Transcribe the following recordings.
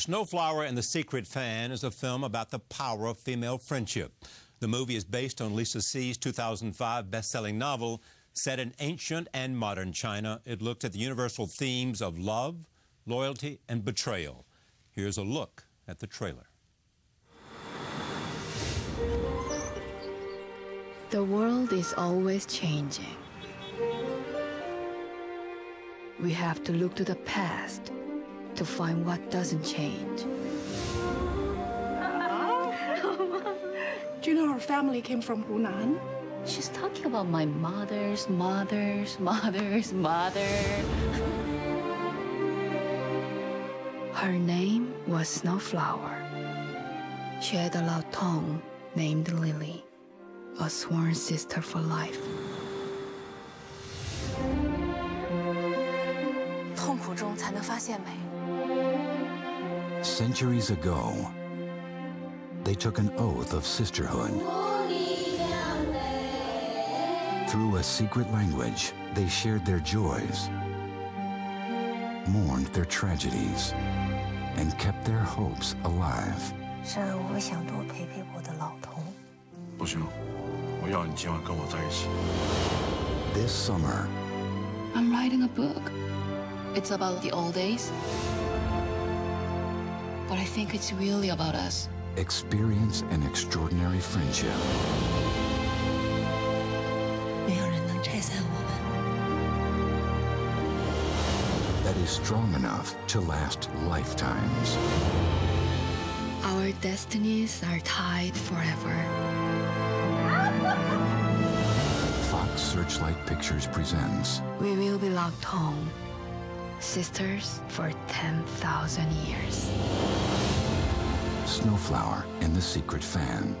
Snow Flower and the Secret Fan is a film about the power of female friendship. The movie is based on Lisa See's 2005 best-selling novel set in ancient and modern China. It looked at the universal themes of love, loyalty, and betrayal. Here's a look at the trailer. The world is always changing. We have to look to the past to find what doesn't change. Do you know her family came from Hunan? She's talking about my mother's mother's mother's mother. her name was Snow Flower. She had a Lao Tong named Lily, a sworn sister for life. 痛苦中才能发现美。Centuries ago, they took an oath of sisterhood. Through a secret language, they shared their joys, mourned their tragedies, and kept their hopes alive. 珊儿，我想多陪陪我的老童。不行，我要你今晚跟我在一起。 This summer, I'm writing a book. It's about the old days. but I think it's really about us. Experience an extraordinary friendship. That is strong enough to last lifetimes. Our destinies are tied forever. Fox Searchlight Pictures presents. We will be Lao Tong sisters for 10,000 years. Snow Flower and the Secret Fan.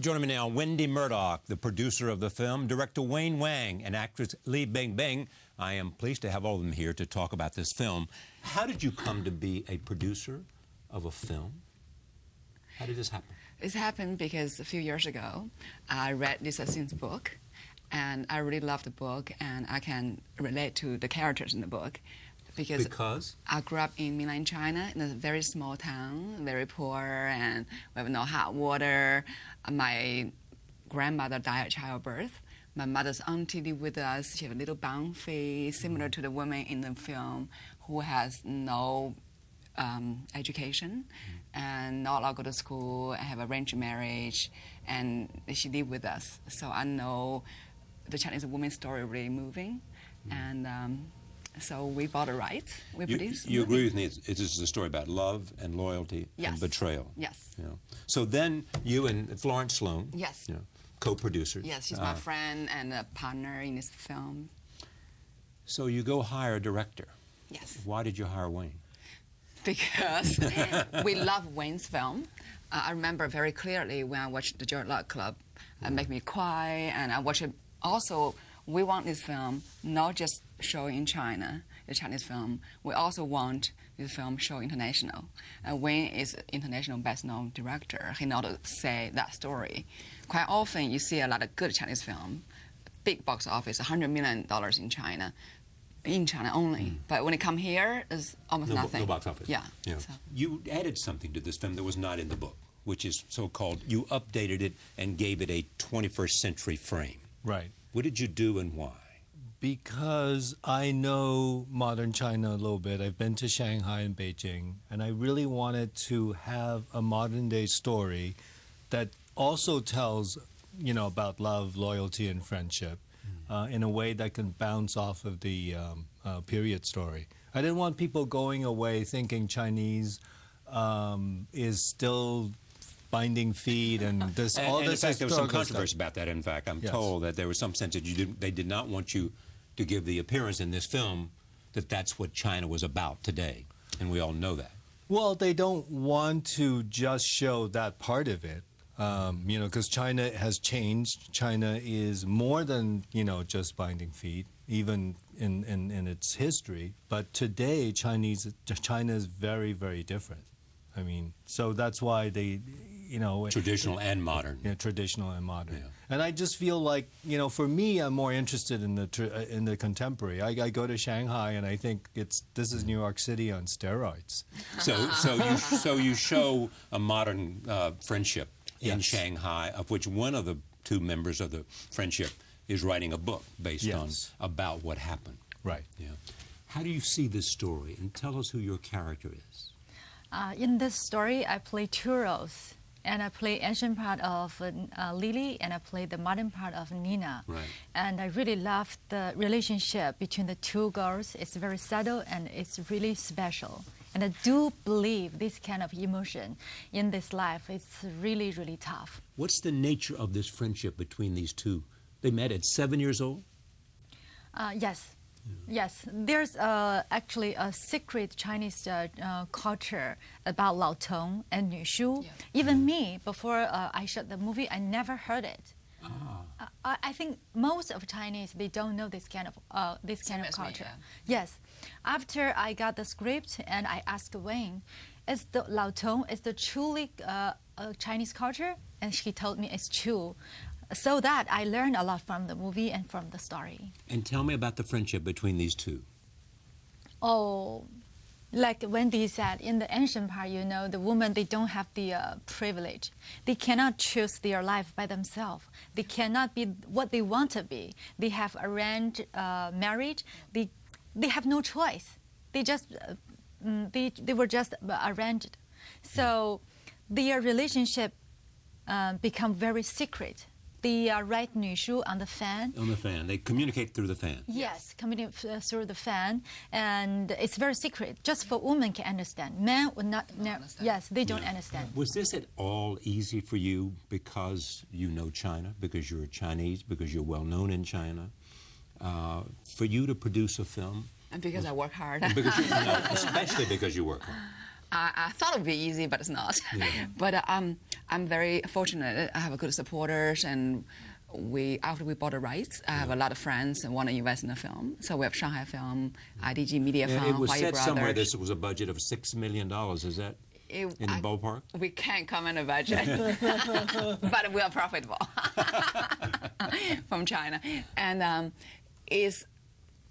Joining me now, Wendi Murdoch, the producer of the film, director Wayne Wang, and actress Li Bingbing. I am pleased to have all of them here to talk about this film. How did you come to be a producer of a film? How did this happen? This happened because a few years ago, I read Lisa See's book, and I really love the book, and I can relate to the characters in the book. Because, Because? I grew up in mainland China in a very small town, very poor, and we have no hot water. My grandmother died at childbirth. My mother's auntie lived with us. She had a little bun face, similar to the woman in the film, who has no um, education and not allowed to go to school and have arranged marriage and she lived with us so i know the chinese woman's story really moving and um, so we bought a right we You, produced you agree with me? It's, a story about love and loyalty and betrayal. yes You know. So then you and Florence Sloan, Yes. you know, co-producers. yes she's my uh, friend and a partner in this film So you go hire a director. yes Why did you hire Wayne? because we love Wayne's film. Uh, I remember very clearly when I watched The Joy Luck Club, it made me cry, and I watched it. Also, we want this film not just show in China, the Chinese film. We also want this film show international. And Wayne is international best-known director. He knows to say that story. Quite often, you see a lot of good Chinese film, big box office, 100 million dollars in China, in China only. Mm. But when it come here, it's almost No, nothing. no box office. Yeah. Yeah. so- You added something to this film that was not in the book, which is so-called, you updated it and gave it a 21st century frame. Right. What did you do and why? Because I know modern China a little bit. I've been to Shanghai and Beijing, and I really wanted to have a modern day story that also tells, you know, about love, loyalty, and friendship uh, in a way that can bounce off of the um, uh, period story. I didn't want people going away thinking Chinese um, is still binding feet and this And, all and in this fact, there was some historical stuff. controversy about that. In fact, I'm Yes. told that there was some sense that you did, they did not want you to give the appearance in this film that that's what China was about today, and we all know that. Well, they don't want to just show that part of it, um, you know, because China has changed. China is more than, you know, just binding feet, even in, in, in its history. But today, Chinese, China is very, very different. I mean, so that's why they, you know, Traditional and modern. yeah, traditional and modern. Yeah. And I just feel like, you know, for me, I'm more interested in the uh, in the contemporary. I, I go to Shanghai and I think it's this is New York City on steroids. So, so you so you show a modern uh, friendship in Shanghai, of which one of the two members of the friendship is writing a book based Yes. on about what happened. Right. Yeah. How do you see this story? And tell us who your character is. Uh, in this story, I play two roles, and I play ancient part of uh, uh, Lily, and I play the modern part of Nina. Right. And I really love the relationship between the two girls. It's very subtle and it's really special. And I do believe this kind of emotion in this life is really, really tough. What's the nature of this friendship between these two? They met at seven years old. Uh, yes. Yes, there's uh, actually a secret Chinese uh, uh, culture about Lao Tong and Nu Shu. Even me, before uh, I shot the movie, I never heard it. Ah. Uh, I, I think most of Chinese they don't know this kind of uh, this kind of as me, culture. yeah. Yes, after I got the script and I asked Wayne, "Is the Lao Tong is the truly Chinese culture?" And she told me it's true. So that I learned a lot from the movie and from the story. And tell me about the friendship between these two. Oh, like Wendi said, in the ancient part, you know, the women, they don't have the uh, privilege. They cannot choose their life by themselves. They cannot be what they want to be. They have arranged uh, marriage. They, they have no choice. They just, uh, mm, they, they were just uh, arranged. So their relationship uh, become very secret. They uh, write 女书 on the fan. On the fan. They communicate through the fan. Yes, coming uh, through the fan, and it's very secret. Just for women can understand. Men would not. ne- understand. yes, they don't understand. Was this at all easy for you because you know China, because you're Chinese, because you're well known in China, uh, for you to produce a film? And because I work hard. Because you, no, especially because you work hard. I, I thought it would be easy, but it's not. but uh, um, I'm very fortunate. I have a good supporters, and we after we bought the rights, I have a lot of friends and want to invest in the film. So we have Shanghai Film, IDG Media And Film, it was Huayi said Brothers. somewhere this was a budget of six million dollars. Is that It- in the I- ballpark? We can't comment on budget, but we are profitable from China, and um, it's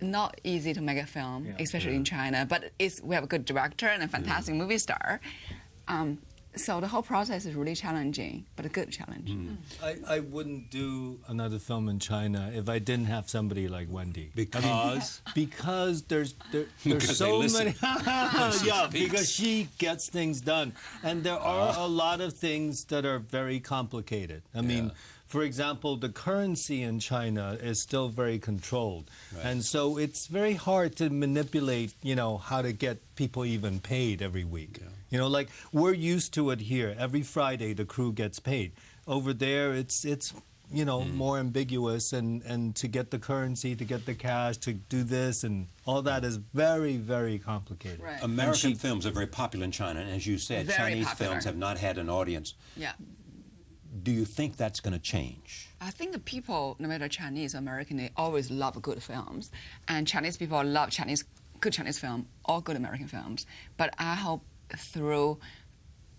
not easy to make a film, especially in China. But it's we have a good director and a fantastic movie star. Um, so the whole process is really challenging, but a good challenge. Mm. Mm. I, I wouldn't do another film in China if I didn't have somebody like Wendi. Because? because there's there, there's Because so many yeah speaks. because she gets things done. And there are ah. a lot of things that are very complicated. I mean for example the currency in china is still very controlled. And so it's very hard to manipulate you know how to get people even paid every week you know like we're used to it here every friday the crew gets paid over there it's it's you know, Mm. more ambiguous and, and to get the currency, to get the cash, to do this and all that is very, very complicated. Right. American films are very popular in China, and as you said, Chinese popular. films have not had an audience. Yeah. Do you think that's going to change? I think the people, no matter Chinese or American, they always love good films, and Chinese people love Chinese good Chinese film or good American films. But I hope through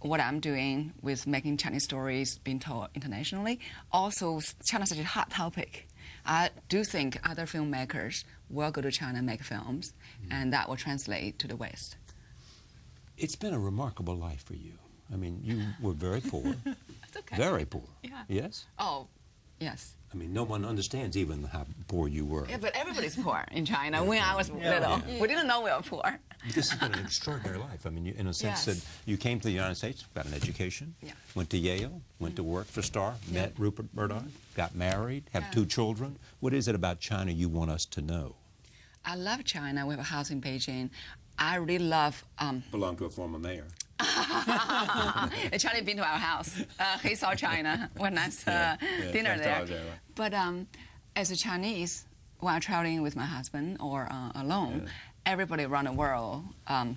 what I'm doing with making Chinese stories being told internationally, also China is such a hot topic. I do think other filmmakers will go to China and make films, mm-hmm. and that will translate to the West. It's been a remarkable life for you. I mean, you were very poor, It's okay. very poor. Yeah. Yes. Oh, yes. I mean, no one understands even how poor you were. Yeah, but everybody's poor in China. When I was little, we didn't know we were poor. This has been an extraordinary life. I mean, you, in a sense that Yes. you came to the United States, got an education, Yeah. went to Yale, went to work for Star, met Rupert Murdoch, got married, have Yeah. two children. What is it about China you want us to know? I love China. We have a house in Beijing. I really love. Um, Belong to a former mayor. Charlie been to our house. Uh, he saw China when I uh, yeah, dinner there. how I was there, right. But um, as a Chinese, when I'm traveling with my husband or uh, alone, everybody around the world um,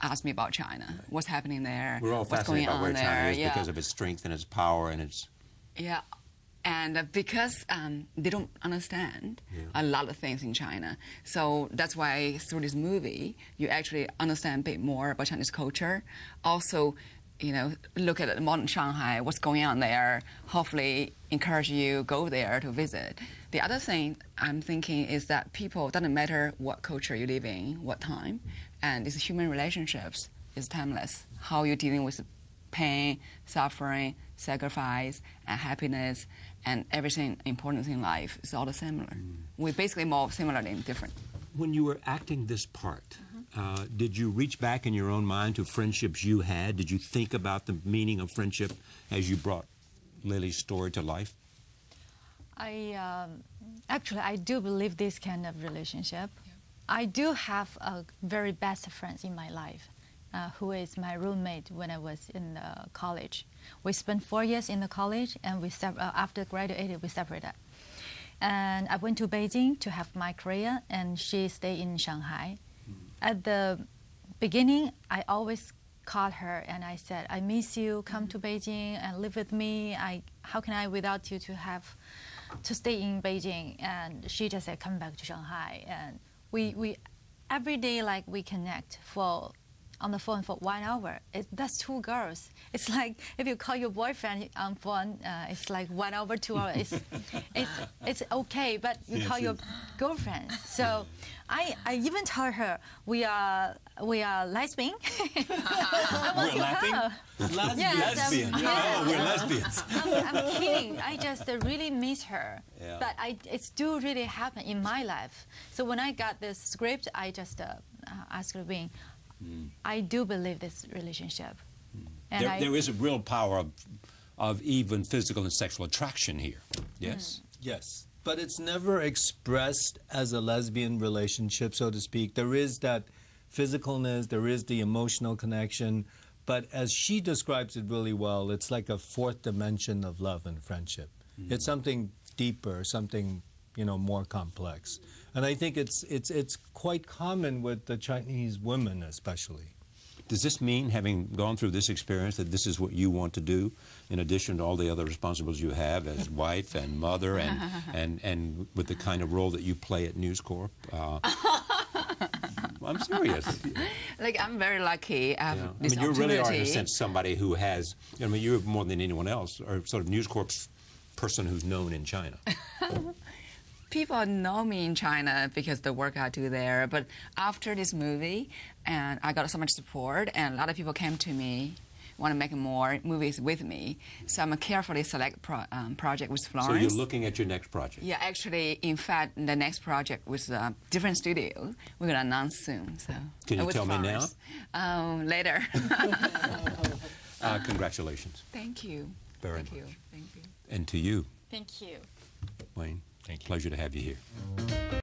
asks me about China. What's happening there? We're all what's fascinated going by where on China there? is yeah. because of its strength and its power and its. Yeah, and uh, because um, they don't understand a lot of things in China, so that's why through this movie you actually understand a bit more about Chinese culture. Also, you know, look at modern Shanghai, what's going on there. Hopefully, encourage you go there to visit. The other thing I'm thinking is that people doesn't matter what culture you live in, what time, and it's human relationships is timeless. How you're dealing with pain, suffering, sacrifice, and happiness, and everything important in life is all the similar. We're basically more similar than different. When you were acting this part, uh, did you reach back in your own mind to friendships you had? Did you think about the meaning of friendship as you brought Lily's story to life? I um, actually I do believe this kind of relationship. I do have a very best friends in my life, uh, who is my roommate when I was in uh, college. We spent four years in the college, and we sep- uh, after graduated we separated. And I went to Beijing to have my career, and she stayed in Shanghai. At the beginning, I always called her and I said, "I miss you. Come to Beijing and live with me. I how can I without you to have to stay in Beijing?" And she just said, "Come back to Shanghai." And we we every day like we connect for on the phone for one hour. It, that's two girls. It's like if you call your boyfriend on phone, uh, it's like one hour, two hours. It's, it's, it's okay, but you call your girlfriend. So I, I even tell her we are we are lesbian. I want We're to laughing? come. Les- Yes, um, lesbian. yeah. Oh, we're lesbians. I'm, I'm kidding. I just uh, really miss her. Yeah. But I, it still really happened in my life. So when I got this script, I just uh, uh, asked Wayne, Mm. I do believe this relationship. And There, I, there is a real power of, of even physical and sexual attraction here. Yes? Mm. Yes, but it's never expressed as a lesbian relationship, so to speak. There is that physicalness, there is the emotional connection, but as she describes it really well, it's like a fourth dimension of love and friendship. Mm. It's something deeper, something you know more complex, and I think it's it's it's quite common with the Chinese women, especially. Does this mean, having gone through this experience, that this is what you want to do, in addition to all the other responsibilities you have as wife and mother, and and, and with the kind of role that you play at News Corp? Uh, I'm serious. Like I'm very lucky. I have Yeah. I mean, you really are, in a sense, somebody who has. I mean, you're more than anyone else, or sort of News Corp's person who's known in China. people know me in China because the work I do there. But after this movie, and I got so much support, and a lot of people came to me, want to make more movies with me. So I'm a carefully select pro, um, project with Florence. So you're looking at your next project. yeah, actually, in fact, the next project with a different studio. We're gonna announce soon. So Can you with tell me now? Um, later. Uh, congratulations, Thank you. Very Thank you. much. Thank you. and to you, thank you. Wayne. Thank you. Pleasure to have you here.